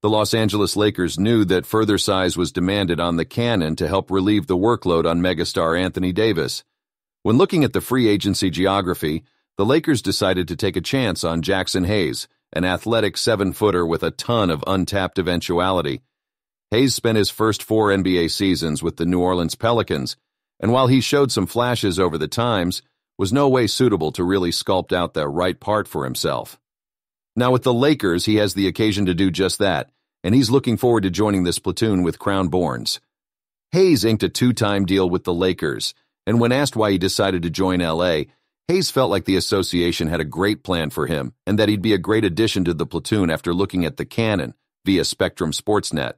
The Los Angeles Lakers knew that further size was demanded on the cannon to help relieve the workload on megastar Anthony Davis. When looking at the free agency geography, the Lakers decided to take a chance on Jaxson Hayes, an athletic seven footer with a ton of untapped eventuality. Hayes spent his first four NBA seasons with the New Orleans Pelicans, and while he showed some flashes over the times, was no way suitable to really sculpt out the right part for himself. Now, with the Lakers, he has the occasion to do just that, and he's looking forward to joining this platoon with Crown Borns. Hayes inked a two time deal with the Lakers, and when asked why he decided to join LA, Hayes felt like the association had a great plan for him and that he'd be a great addition to the platoon after looking at the cannon via Spectrum Sportsnet.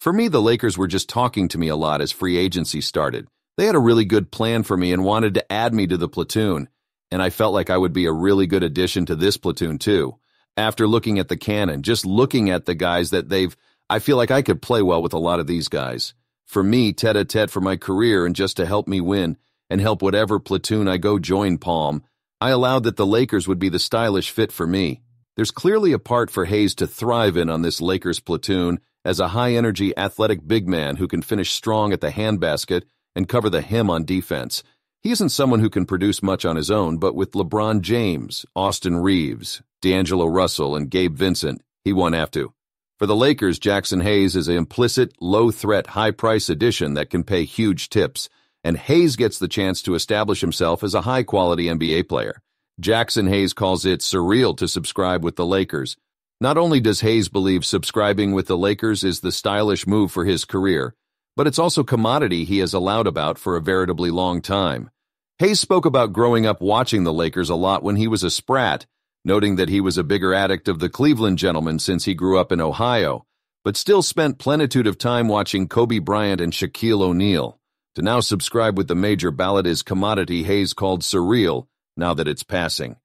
For me, the Lakers were just talking to me a lot as free agency started. They had a really good plan for me and wanted to add me to the platoon, and I felt like I would be a really good addition to this platoon too after looking at the cannon, just looking at the guys that they've, I feel like I could play well with a lot of these guys. For me, tete a tete for my career and just to help me win and help whatever platoon I go join Palm, I allowed that the Lakers would be the stylish fit for me. There's clearly a part for Hayes to thrive in on this Lakers platoon as a high energy athletic big man who can finish strong at the handbasket and cover the hem on defense. He isn't someone who can produce much on his own, but with LeBron James, Austin Reaves, D'Angelo Russell, and Gabe Vincent, he won't have to. For the Lakers, Jaxson Hayes is an implicit, low threat, high price addition that can pay huge tips, and Hayes gets the chance to establish himself as a high quality NBA player. Jaxson Hayes calls it surreal to subscribe with the Lakers. Not only does Hayes believe subscribing with the Lakers is the stylish move for his career, but it's also commodity he has allowed about for a veritably long time. Hayes spoke about growing up watching the Lakers a lot when he was a sprat, noting that he was a bigger addict of the Cleveland gentlemen since he grew up in Ohio, but still spent plenitude of time watching Kobe Bryant and Shaquille O'Neal. To now subscribe with the major ballad is commodity Hayes called surreal, now that it's passing.